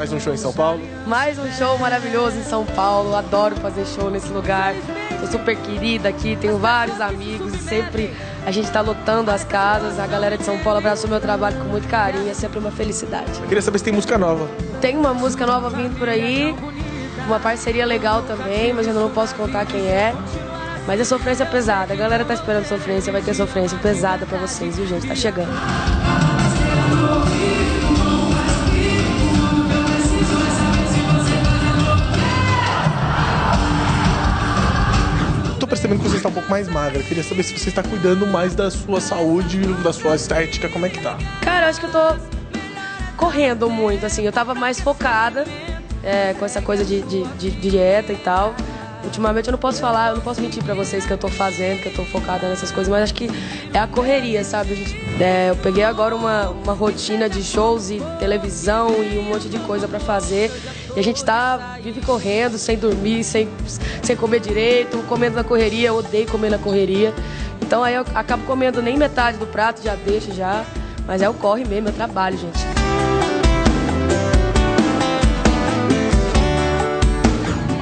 Mais um show em São Paulo? Mais um show maravilhoso em São Paulo. Adoro fazer show nesse lugar. Sou super querida aqui, tenho vários amigos e sempre a gente está lotando as casas. A galera de São Paulo abraçou meu trabalho com muito carinho, é sempre uma felicidade. Eu queria saber se tem música nova. Tem uma música nova vindo por aí, uma parceria legal também, mas eu não posso contar quem é. Mas é sofrência pesada. A galera tá esperando sofrência, vai ter sofrência pesada para vocês, viu, gente? Tá chegando. Mais magra. Queria saber se você está cuidando mais da sua saúde, da sua estética, como é que tá? Cara, acho que eu tô correndo muito, assim. Eu tava mais focada é, com essa coisa de, de, de, dieta e tal. Ultimamente eu não posso falar, eu não posso mentir para vocês que eu tô fazendo, que eu tô focada nessas coisas, mas acho que é a correria, sabe? É, eu peguei agora uma, uma rotina de shows e televisão e um monte de coisa para fazer. E a gente tá, vive correndo, sem dormir, sem, sem comer direito, comendo na correria, eu odeio comer na correria. Então aí eu acabo comendo nem metade do prato, já deixo já. Mas é o corre mesmo, é trabalho, gente.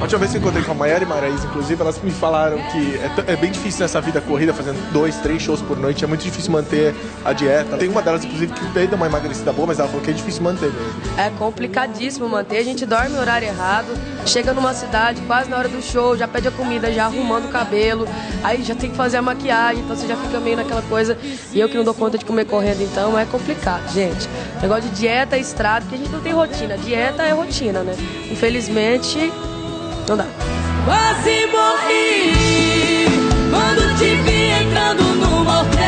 Última vez que encontrei com a Maiara e Maraís, inclusive, elas me falaram que é, é, bem difícil nessa vida corrida, fazendo dois, três shows por noite, é muito difícil manter a dieta. Tem uma delas, inclusive, que veio dar uma emagrecida boa, mas ela falou que é difícil manter mesmo. É complicadíssimo manter, a gente dorme no horário errado, chega numa cidade quase na hora do show, já pede a comida, já arrumando o cabelo, aí já tem que fazer a maquiagem, então você já fica meio naquela coisa. E eu que não dou conta de comer correndo, então é complicado, gente. Negócio de dieta estrada, porque a gente não tem rotina. Dieta é rotina, né? Infelizmente, não dá. Quase morri quando te vi entrando no motel.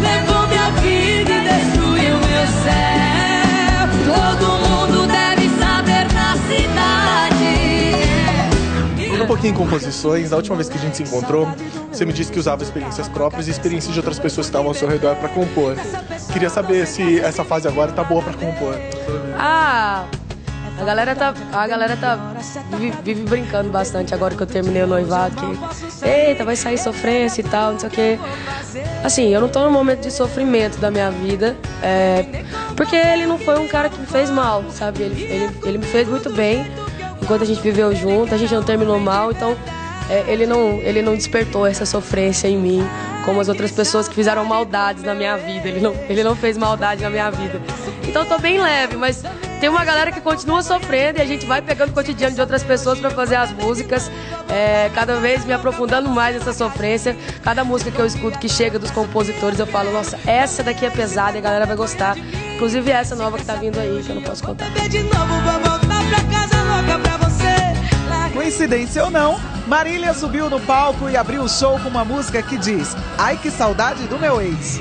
Levou minha vida e destruiu meu céu. Todo mundo deve saber na cidade. Um pouquinho em composições, da última vez que a gente se encontrou, você me disse que usava experiências próprias e experiências de outras pessoas que estavam ao seu redor para compor. Queria saber se essa fase agora tá boa para compor. Ah, a galera tá, a galera tá vive, vive, brincando bastante agora que eu terminei o noivado, que eita, vai sair sofrência e tal, não sei o quê. Assim, eu não tô no momento de sofrimento da minha vida, é, porque ele não foi um cara que me fez mal, sabe? Ele, ele, ele me fez muito bem enquanto a gente viveu junto, a gente não terminou mal, então é, ele, não, ele não despertou essa sofrência em mim, como as outras pessoas que fizeram maldades na minha vida. Ele não, ele não fez maldade na minha vida. Então eu tô bem leve, mas tem uma galera que continua sofrendo e a gente vai pegando o cotidiano de outras pessoas para fazer as músicas, é, cada vez me aprofundando mais nessa sofrência. Cada música que eu escuto que chega dos compositores, eu falo, nossa, essa daqui é pesada e a galera vai gostar. Inclusive essa nova que tá vindo aí, que eu não posso contar. Coincidência ou não, Marília subiu no palco e abriu o show com uma música que diz: Ai que saudade do meu ex.